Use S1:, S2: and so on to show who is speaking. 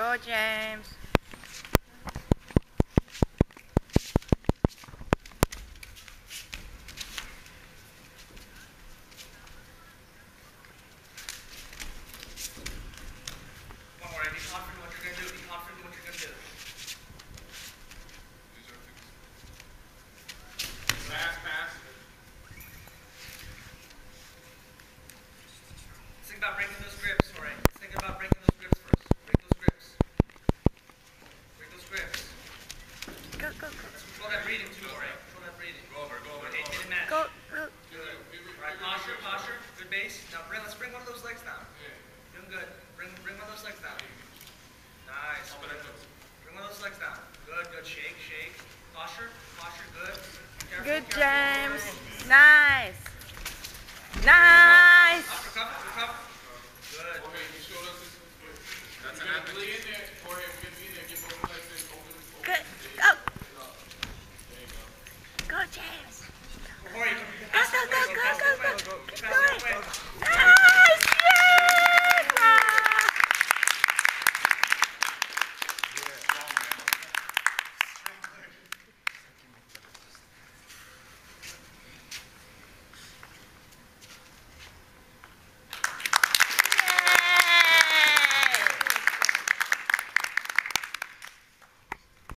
S1: James.
S2: Pass.
S3: Think about breaking those grips, Jorge. Think about breaking those grips first. Break those grips. Break those grips.
S1: Go, go, go.
S3: Control that breathing too, Jorge. Control that breathing.
S2: Go over, go over,
S3: Hit,
S2: go
S3: hit match.
S1: Go, go.
S3: Alright, posture, posture. Good base. Now bring, let's bring one of those legs down. Doing good. Bring, bring one of those legs down. Nice. Good. Bring one of those legs down. Good, good. Shake, shake. Posture, posture. Good. Careful,
S1: Good,
S3: careful.
S1: James. Nice. Nice.